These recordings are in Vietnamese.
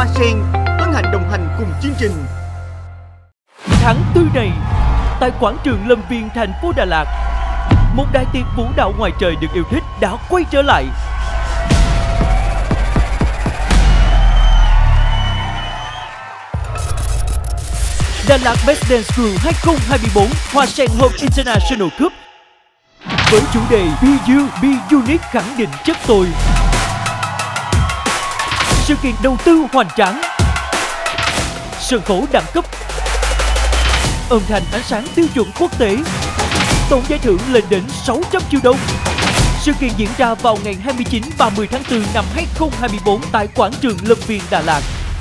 Hoa Sen hân hạnh đồng hành cùng chương trình. Tháng tư này, tại quảng trường Lâm Viên thành phố Đà Lạt, một đại tiệc vũ đạo ngoài trời được yêu thích đã quay trở lại. Đà Lạt Best Dance Crew 2024 Hoa Sen Home International Cup với chủ đề Be You, Be Unique khẳng định chất tôi. Sự kiện đầu tư hoành tráng. Sân khấu đẳng cấp. Âm thanh ánh sáng tiêu chuẩn quốc tế. Tổng giải thưởng lên đến 600 triệu đồng. Sự kiện diễn ra vào ngày 29-30 tháng 4 năm 2024 tại quảng trường Lâm Viên Đà Lạt.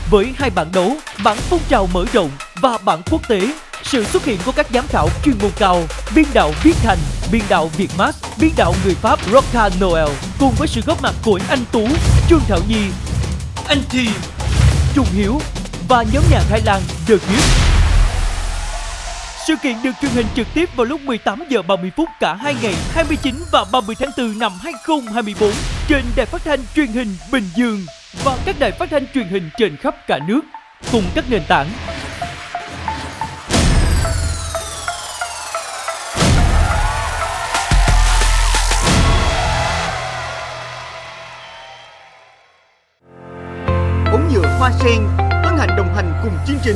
Với hai bảng đấu, bảng phong trào mở rộng và bảng quốc tế. Sự xuất hiện của các giám khảo chuyên môn cao, biên đạo Viết Thành, biên đạo Việt Mas, biên đạo người Pháp Rocca Noel cùng với sự góp mặt của anh Tú, Trương Thảo Nhi, anh Thi, Trung Hiếu và nhóm nhạc Thái Lan The Gift. Sự kiện được truyền hình trực tiếp vào lúc 18 giờ 30 phút cả hai ngày 29 và 30 tháng 4 năm 2024 trên đài phát thanh truyền hình Bình Dương và các đài phát thanh truyền hình trên khắp cả nước cùng các nền tảng Hoa Sen hân hạnh đồng hành cùng chương trình.